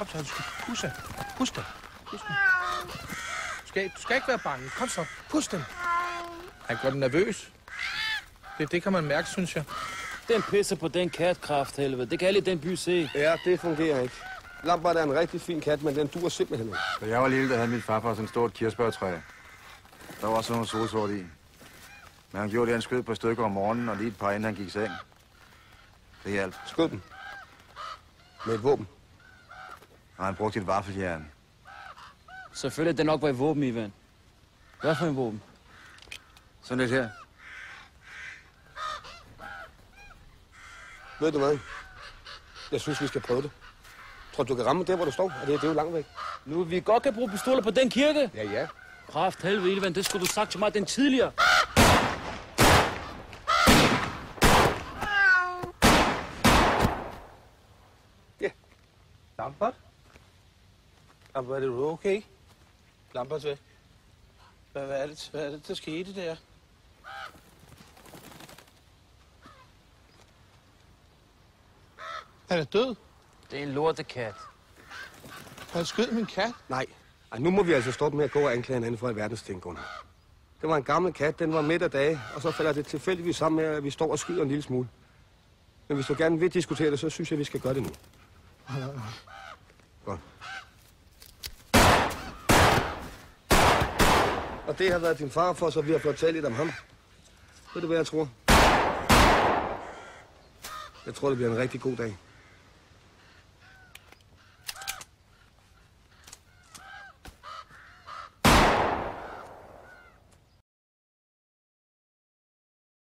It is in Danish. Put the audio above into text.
op, så du skal pusse. Pus den. Du skal, du skal ikke være bange. Kom så, pus den. Han gør den nervøs. Det, det kan man mærke, synes jeg. Den pisser på den kat, kraft helvede. Det kan alle i den by se. Ja, det fungerer ikke. Lambert er en rigtig fin kat, men den dur simpelthen ikke. Da jeg var lille, der havde min farfar sådan et stort kirsebærtræ. Der var også nogle solsort i. Men han gjorde det, han skød på et stykke om morgenen, og lige et par inden han gik i seng. Det hjalp. Skød dem. Med et våben. Og han brugte et vaffeljern. Selvfølgelig det nok var i våben, Ivan. Hvad for en våben? Sådan lidt her. Ved du hvad? Jeg synes, vi skal prøve det. Tror du, du kan ramme der, hvor du står? Og det, det er jo langt væk. Nu, vi godt kan bruge pistoler på den kirke. Ja, ja. Kraft helvede, Ivan, det skulle du sagt til mig den tidligere. Lambert? Lambert, er du okay? Lambert, hvad, hvad, hvad, er det, hvad er det, der skete der? Han er død. Det er en lortekat. Han skød min kat. Nej. Ej, nu må vi altså stoppe med at gå og anklage hinanden for alverdens ting, Gunnar. Det var en gammel kat, den var midt af dage, og så falder det tilfældigvis sammen med, at vi står og skyder en lille smule. Men hvis du gerne vil diskutere det, så synes jeg, vi skal gøre det nu. Godt. Og det har været din far for, så vi har fået talt lidt om ham. Ved du, hvad jeg tror? Jeg tror, det bliver en rigtig god dag.